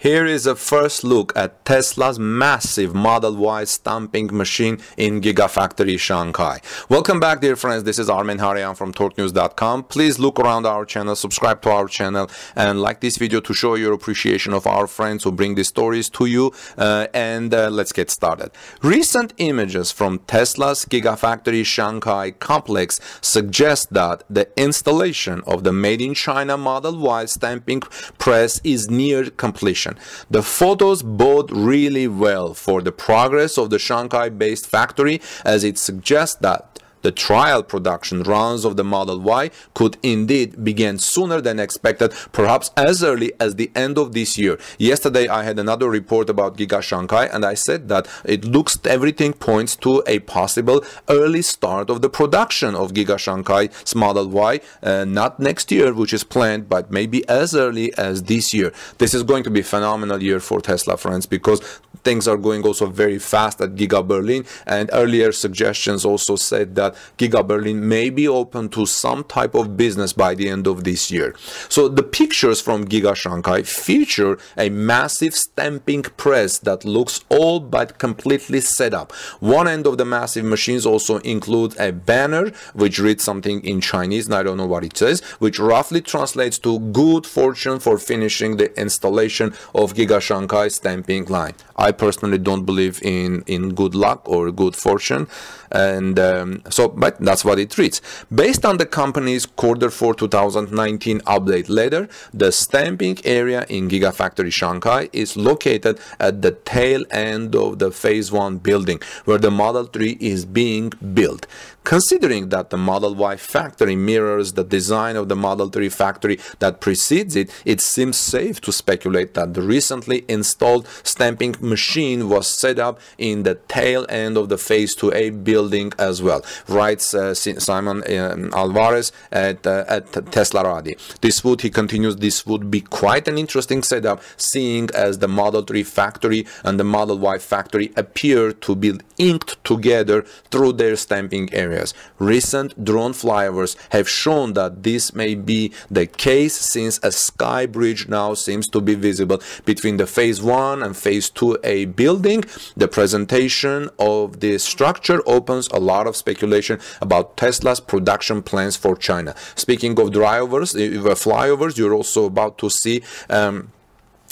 Here is a first look at Tesla's massive Model Y stamping machine in Gigafactory Shanghai. Welcome back dear friends, this is Armen Hareyan from TorqueNews.com. Please look around our channel, subscribe to our channel and like this video to show your appreciation of our friends who bring these stories to you uh, and uh, let's get started. Recent images from Tesla's Gigafactory Shanghai complex suggest that the installation of the Made in China Model Y stamping press is near completion. The photos bode really well for the progress of the Shanghai-based factory as it suggests that the trial production runs of the Model Y could indeed begin sooner than expected, perhaps as early as the end of this year. Yesterday, I had another report about Giga Shanghai, and I said that it looks everything points to a possible early start of the production of Giga Shanghai's Model Y, uh, not next year, which is planned, but maybe as early as this year. This is going to be a phenomenal year for Tesla, friends, because things are going also very fast at Giga Berlin, and earlier suggestions also said that that Giga Berlin may be open to some type of business by the end of this year. So the pictures from Giga Shanghai feature a massive stamping press that looks all but completely set up. One end of the massive machines also includes a banner which reads something in Chinese, and I don't know what it says, which roughly translates to good fortune for finishing the installation of Giga Shanghai stamping line. I personally don't believe in, in good luck or good fortune. And um, so, but that's what it reads. Based on the company's quarter 4 2019 update letter, the stamping area in Gigafactory Shanghai is located at the tail end of the phase 1 building where the Model 3 is being built. Considering that the Model Y factory mirrors the design of the Model 3 factory that precedes it, it seems safe to speculate that the recently installed stamping machine was set up in the tail end of the Phase 2A building as well, writes uh, Simon um, Alvarez at, uh, at. This would, he continues, this would be quite an interesting setup, seeing as the Model 3 factory and the Model Y factory appear to be inked together through their stamping areas. Recent drone flyovers have shown that this may be the case since a sky bridge now seems to be visible between the phase 1 and phase 2A building. The presentation of the structure opens a lot of speculation about Tesla's production plans for China. Speaking of flyovers, flyovers, you're also about to see um,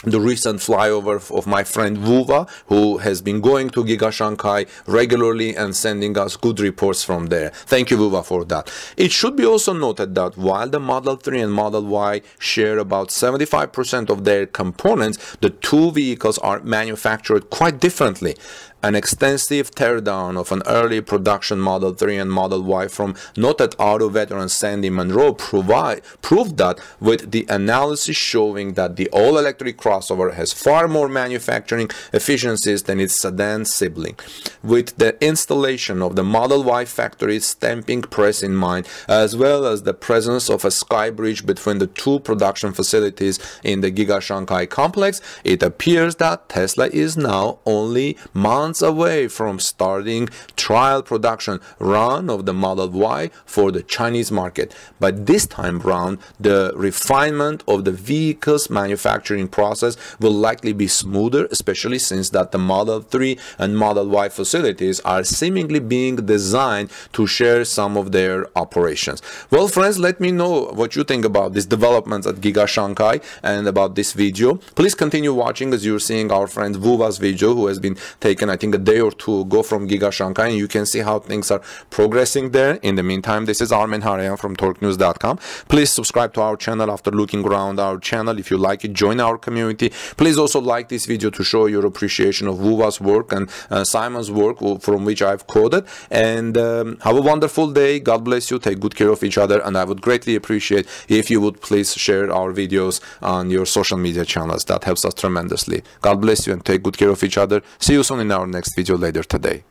the recent flyover of my friend Vuva, who has been going to Giga Shanghai regularly and sending us good reports from there. Thank you, Vuva, for that. It should be also noted that while the Model 3 and Model Y share about 75% of their components, the two vehicles are manufactured quite differently. An extensive teardown of an early production Model 3 and Model Y from noted auto veteran Sandy Munro provide, proved that with the analysis showing that the all-electric crossover has far more manufacturing efficiencies than its sedan sibling. With the installation of the Model Y factory stamping press in mind, as well as the presence of a sky bridge between the two production facilities in the Giga Shanghai complex, it appears that Tesla is now only months away from starting trial production run of the Model Y for the Chinese market. But this time round, the refinement of the vehicle's manufacturing process will likely be smoother, especially since that the Model 3 and Model Y facilities are seemingly being designed to share some of their operations. Well, friends, let me know what you think about these developments at Giga Shanghai and about this video. Please continue watching as you're seeing our friend Vuva's video who has been taken, I think a day or two ago from Giga Shanghai and you can see how things are progressing there. In the meantime, this is Armen Hareyan from TorqueNews.com. Please subscribe to our channel after looking around our channel. If you like it, join our community. Please also like this video to show your appreciation of Vuva's work and uh, Simon's work from which I've quoted. And um, have a wonderful day. God bless you. Take good care of each other. And I would greatly appreciate if you would please share our videos on your social media channels. That helps us tremendously. God bless you and take good care of each other. See you soon in our next video later today.